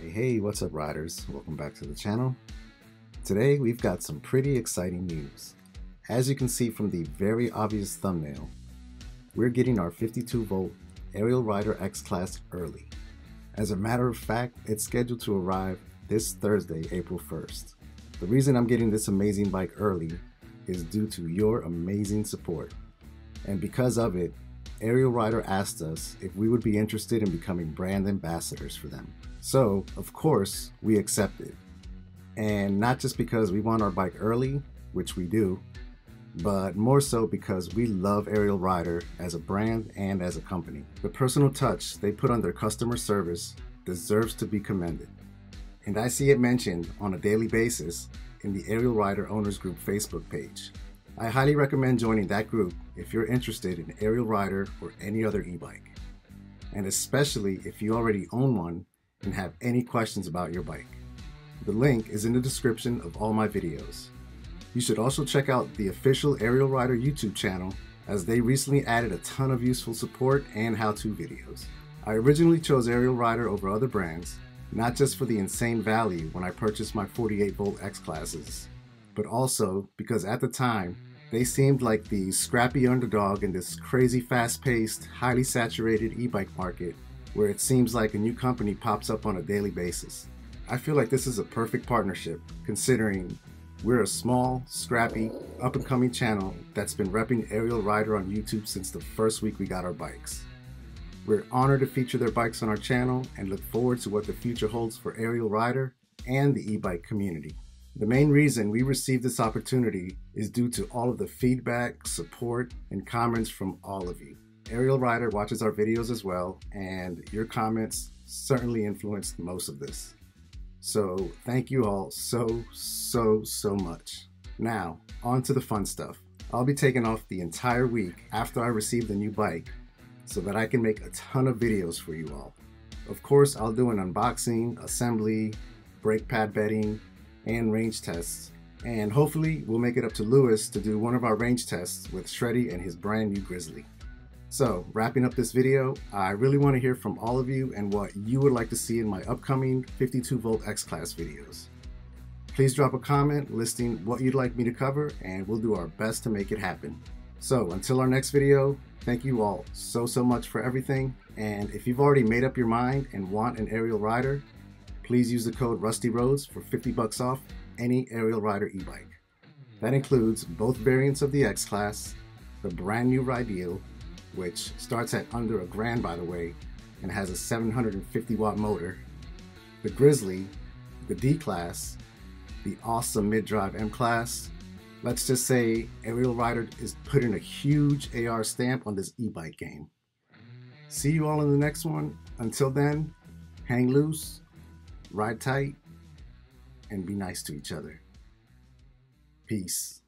Hey, hey, what's up, riders? Welcome back to the channel. Today, we've got some pretty exciting news. As you can see from the very obvious thumbnail, we're getting our 52 volt Ariel Rider X Class early. As a matter of fact, it's scheduled to arrive this Thursday, April 1st. The reason I'm getting this amazing bike early is due to your amazing support. And because of it, Ariel Rider asked us if we would be interested in becoming brand ambassadors for them. So, of course, we accepted. And not just because we want our bike early, which we do, but more so because we love Ariel Rider as a brand and as a company. The personal touch they put on their customer service deserves to be commended. And I see it mentioned on a daily basis in the Ariel Rider Owners Group Facebook page. I highly recommend joining that group if you're interested in Ariel Rider or any other e-bike. And especially if you already own one and have any questions about your bike. The link is in the description of all my videos. You should also check out the official Ariel Rider YouTube channel as they recently added a ton of useful support and how-to videos. I originally chose Ariel Rider over other brands, not just for the insane value when I purchased my 48 volt X classes, but also because at the time, they seemed like the scrappy underdog in this crazy fast-paced, highly saturated e-bike market where it seems like a new company pops up on a daily basis. I feel like this is a perfect partnership considering we're a small, scrappy, up and coming channel that's been repping Ariel Rider on YouTube since the first week we got our bikes. We're honored to feature their bikes on our channel and look forward to what the future holds for Ariel Rider and the e-bike community. The main reason we received this opportunity is due to all of the feedback, support, and comments from all of you. Ariel Rider watches our videos as well, and your comments certainly influenced most of this. So thank you all so, so, so much. Now, on to the fun stuff. I'll be taking off the entire week after I receive the new bike so that I can make a ton of videos for you all. Of course, I'll do an unboxing, assembly, brake pad bedding, and range tests. And hopefully we'll make it up to Lewis to do one of our range tests with Shreddy and his brand new Grizzly. So wrapping up this video, I really want to hear from all of you and what you would like to see in my upcoming 52 volt X-Class videos. Please drop a comment listing what you'd like me to cover and we'll do our best to make it happen. So until our next video, thank you all so, so much for everything. And if you've already made up your mind and want an Ariel Rider, please use the code Rusty Roads for 50 bucks off any Ariel Rider e-bike. That includes both variants of the X-Class, the brand new Rideal, which starts at under a grand by the way, and has a 750 watt motor. The Grizzly, the D-Class, the awesome mid-drive M-Class. Let's just say Ariel Rider is putting a huge AR stamp on this e-bike game. See you all in the next one. Until then, hang loose, ride tight, and be nice to each other. Peace.